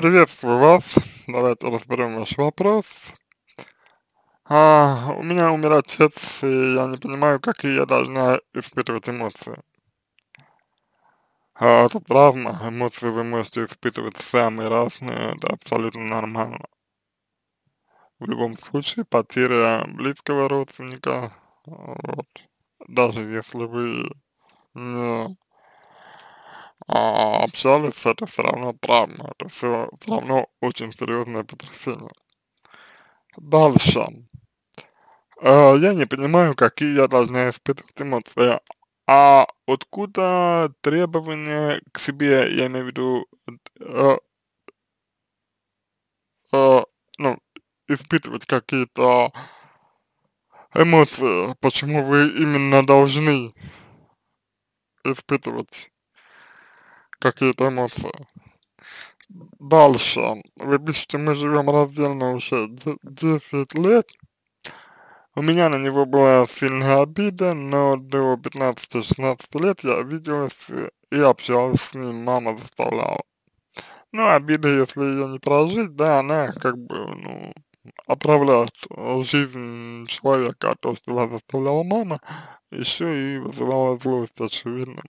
Приветствую вас. Давайте разберем ваш вопрос. А, у меня умер отец, и я не понимаю, какие я должна испытывать эмоции. А, это травма, эмоции вы можете испытывать самые разные, это абсолютно нормально. В любом случае, потеря близкого родственника, вот, даже если вы не а, общались, это все равно травма, это все, все равно очень серьезное потрясение. Дальше. Э, я не понимаю, какие я должна испытывать эмоции. А откуда требования к себе, я имею в виду, э, э, ну, испытывать какие-то эмоции, почему вы именно должны испытывать какие-то эмоции. Дальше. Вы пишете, мы живем раздельно уже 10 лет. У меня на него была сильная обида, но до 15-16 лет я виделась и общалась с ним, мама заставляла. Ну, обида, если ее не прожить, да, она как бы, ну, отравляет жизнь человека, а то, что вас заставляла мама, еще и вызывала злость, очевидно.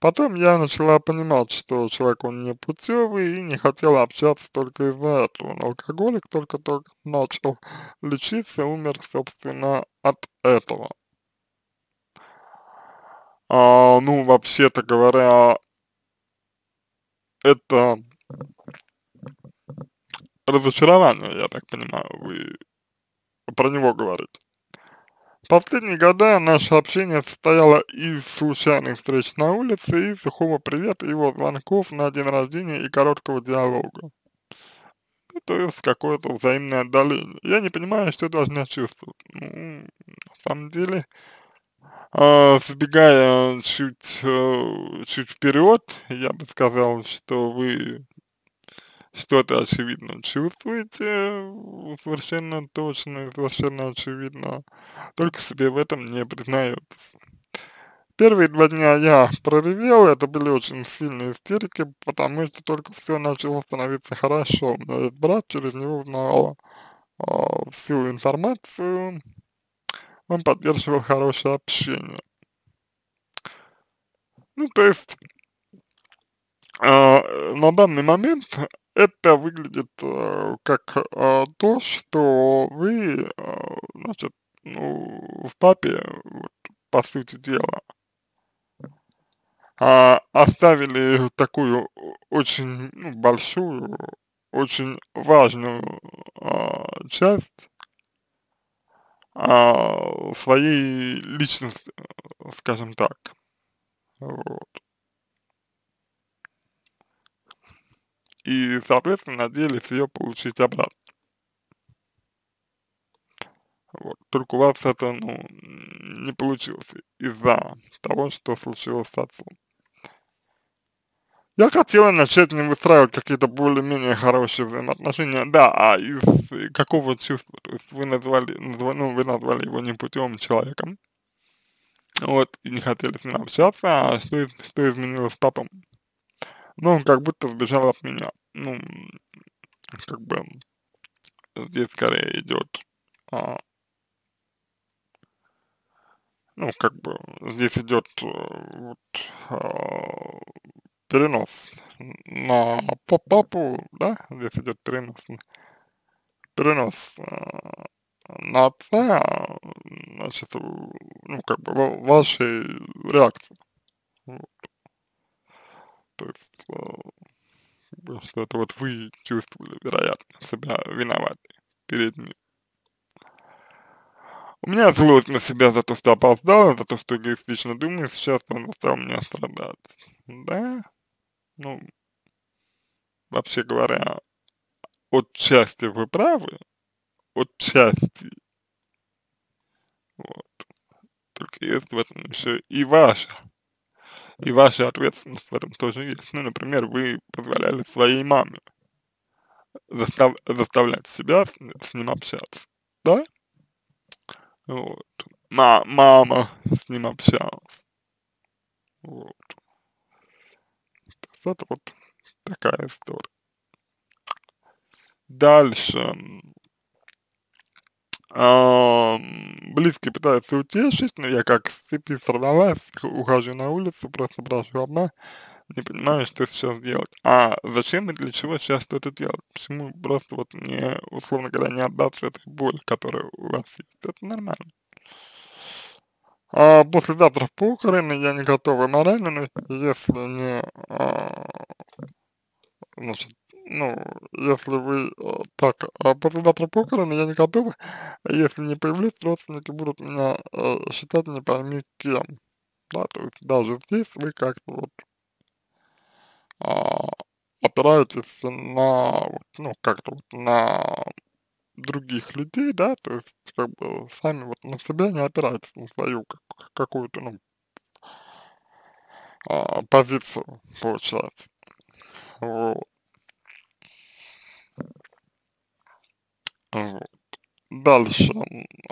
Потом я начала понимать, что человек он не путевый и не хотел общаться только из-за этого. Он алкоголик только-только начал лечиться, умер, собственно, от этого. А, ну, вообще-то говоря, это разочарование, я так понимаю, вы про него говорите. Последние года наше общение состояло из случайных встреч на улице и сухого привета его звонков на день рождения и короткого диалога. Ну, то есть какое-то взаимное отдаление. Я не понимаю, что должна чувствовать. Ну, на самом деле, э, сбегая чуть, э, чуть вперед, я бы сказал, что вы что-то очевидно чувствуете, совершенно точно совершенно очевидно, только себе в этом не признаетесь. Первые два дня я проревел, это были очень сильные истерики, потому что только все начало становиться хорошо. Мой брат через него узнавал э, всю информацию, он поддерживал хорошее общение. Ну, то есть, э, на данный момент это выглядит э, как э, то, что вы, э, значит, ну, в папе, вот, по сути дела, э, оставили такую очень ну, большую, очень важную э, часть э, своей личности, скажем так. Вот. И, соответственно, надеялись ее получить обратно. Вот. Только у вас это, ну, не получилось из-за того, что случилось с отцом. Я хотела начать не выстраивать какие-то более-менее хорошие взаимоотношения, да, а из какого чувства, то есть вы назвали, назва, ну, вы назвали его непутевым человеком, вот, и не хотели с ним общаться, а что, что изменилось потом? Ну, он как будто сбежал от меня. Ну, как бы здесь скорее идет, а, ну, как бы здесь идет э, вот а, перенос на папу, да, здесь идет перенос, перенос а, на отца, значит, ну, как бы вашей реакции. Вот. То есть, э, что это вот вы чувствовали, вероятно, себя виноваты перед ним. У меня злость на себя за то, что опоздал, за то, что эгоистично думаю, сейчас он заставил меня страдать. Да, ну, вообще говоря, отчасти вы правы, отчасти, вот, только есть в этом еще и ваша и ваша ответственность в этом тоже есть. Ну, например, вы позволяли своей маме застав, заставлять себя с, с ним общаться, да? Вот. Ма мама с ним общалась. Вот. Это вот такая история. Дальше, близкие пытаются утешить, но я как с цепи сорвалась, ухожу на улицу, просто брошу одна, не понимаю, что сейчас делать. А зачем и для чего сейчас что-то делать? Почему просто вот не, условно говоря, не отдаться этой боли, которая у вас есть? Это нормально. А послезавтра похороны, я не готова морально, но если не, а, значит, ну, если вы а, так, а послезавтра похороны, я не готова, если не появлюсь, родственники будут меня а, считать не пойми кем. Да, то есть даже здесь вы как-то вот а, опираетесь на, вот, ну, как-то вот на других людей, да, то есть как бы сами вот на себя не опираетесь, на свою как, какую-то, ну, а, позицию, получается. Вот. Вот. Дальше,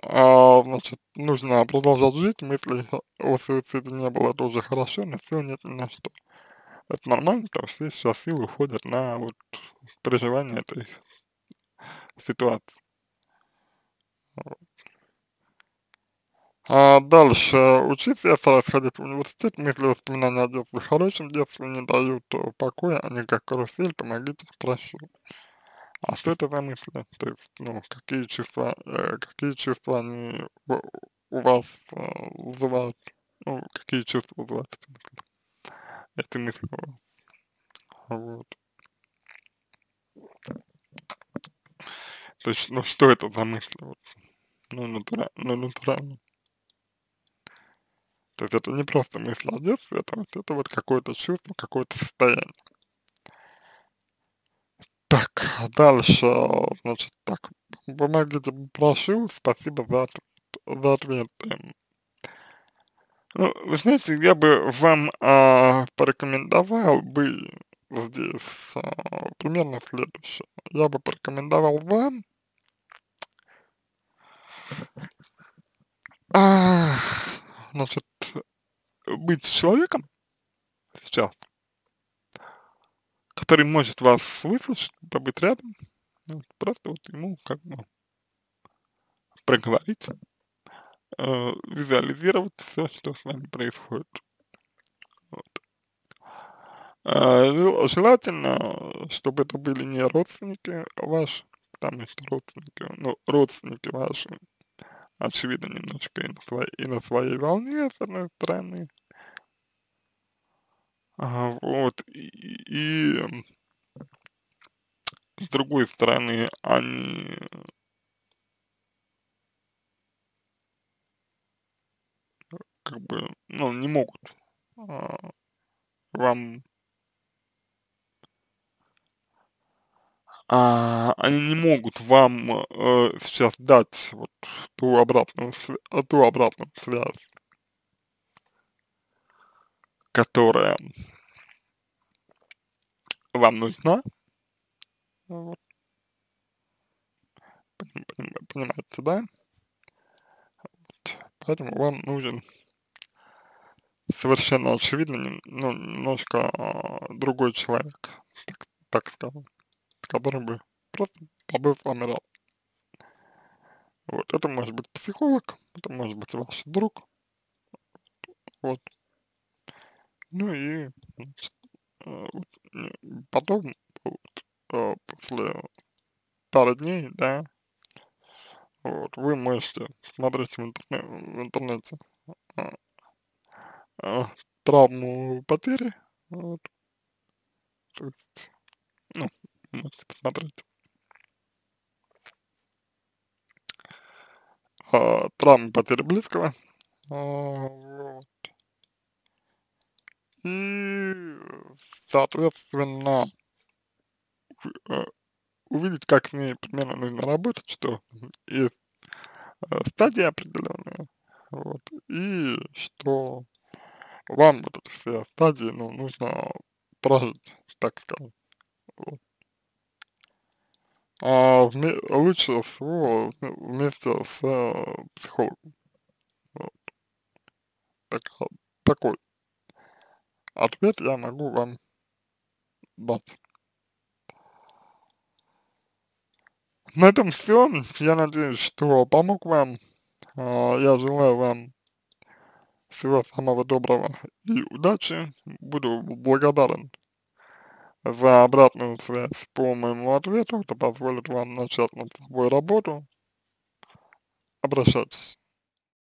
а, значит, нужно продолжать жить, мысли о суициде не было, тоже хорошо, но сил нет ни на что. Это нормально, потому что сейчас силы уходят на вот переживание этой ситуации. Вот. А дальше, учиться, я стараюсь ходить в университет, мысли воспоминания о детстве, хорошем детстве не дают покоя, они как карусель, помогите, прошу. А что это за мысли? То есть, ну, какие чувства, э, какие чувства они у, вас э, вызывают, ну, какие чувства вызывают эти мысли? Эти мысли у вас. Вот. То есть, ну, что это за мысли? Вот. Ну, натура, ну, натурально. То есть это не просто мысль о детстве, это, вот, это вот какое-то чувство, какое-то состояние. Так, дальше, значит, так, помогите, прошу, спасибо за, за ответ. Эм. Ну, вы знаете, я бы вам а, порекомендовал бы здесь а, примерно следующее. Я бы порекомендовал вам а, значит, быть человеком сейчас, который может вас выслушать, побыть рядом, ну, просто вот ему как бы проговорить, э, визуализировать все, что с вами происходит. Вот. Э, желательно, чтобы это были не родственники ваши, потому что родственники, ну, родственники ваши, очевидно, немножко и на, своей, и на своей волне, с одной стороны, вот, и, и с другой стороны, они как бы, ну, не могут а, вам а, они не могут вам э, сейчас дать вот ту обратную, ту обратную связь, которая вам нужна, вот. Понимаете, да? Вот. Поэтому вам нужен совершенно очевидно, ну, немножко а, другой человек, так, так скажем, который бы просто побыл с вами рядом. Вот, это может быть психолог, это может быть ваш друг, вот. Ну и, значит, э, потом, вот, э, после пары дней, да, вот, вы можете смотреть в, интернет, в интернете а, а, травму потери, вот, то есть, ну, можете посмотреть. А, травму потери близкого, а. И, соответственно, э, увидеть, как с ней примерно нужно работать, что есть э, стадии определенные, вот, и что вам вот эти все стадии, ну, нужно прожить, так скажем. Вот. А вме лучше всего вместе с э, психологом. Вот. Так, такой ответ я могу вам дать. На этом все. Я надеюсь, что помог вам. А, я желаю вам всего самого доброго и удачи. Буду благодарен за обратную связь по моему ответу. Это позволит вам начать над собой работу. Обращайтесь.